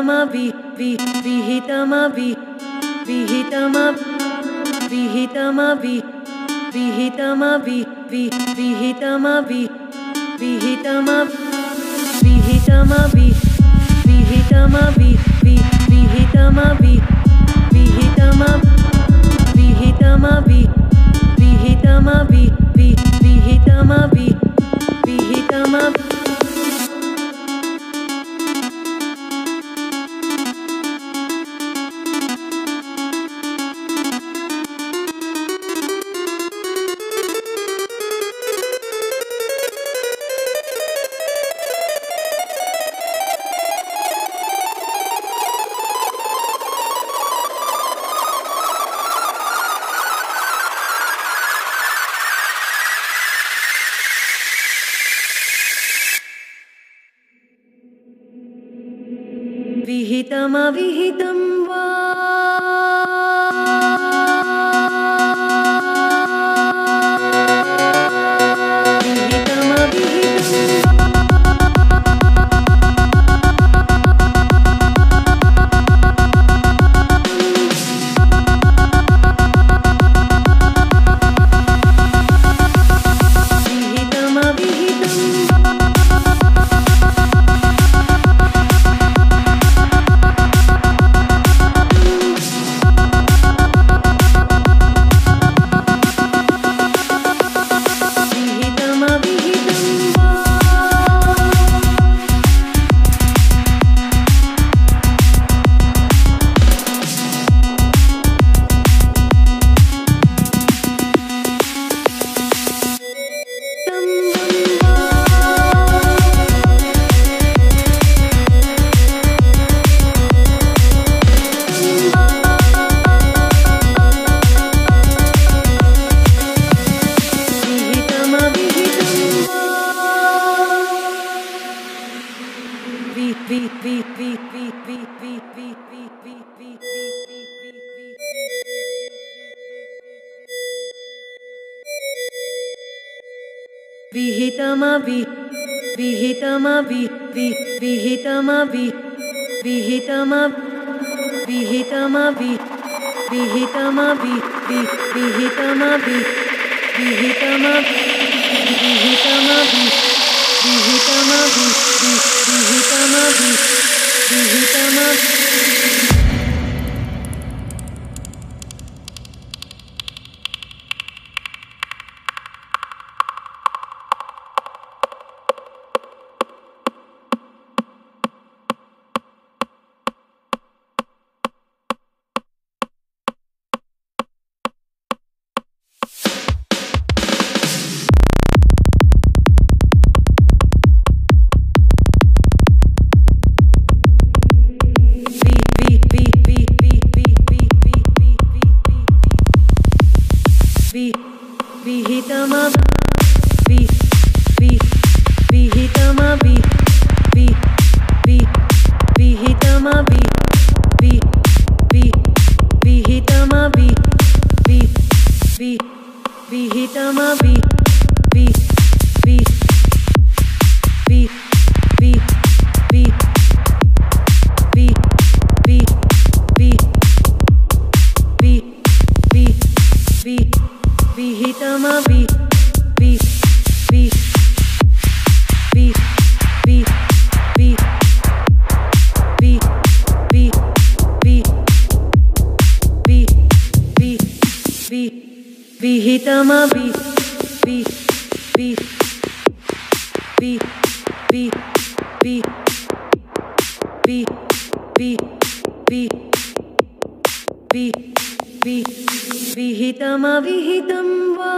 विहितम वि वि विहितम वि विहितम विहितम वि विहितम वि वि विहितम वि विहितम विहितम वि विहितम वि वि विहितम वि विहितम विहितम मविहितम् वि वि वि वि वि वि वि वि वि वि वि विहितमवि विहितमवि वि विहितमवि विहितम विहितमवि विहितमवि ひたまひひたま Gamma V V V V V V V V V V V V Vihitama V V V V V V V V V V V विहितमवि वि वि वि वि वि वि वि वि वि वि विहितमविहितं वा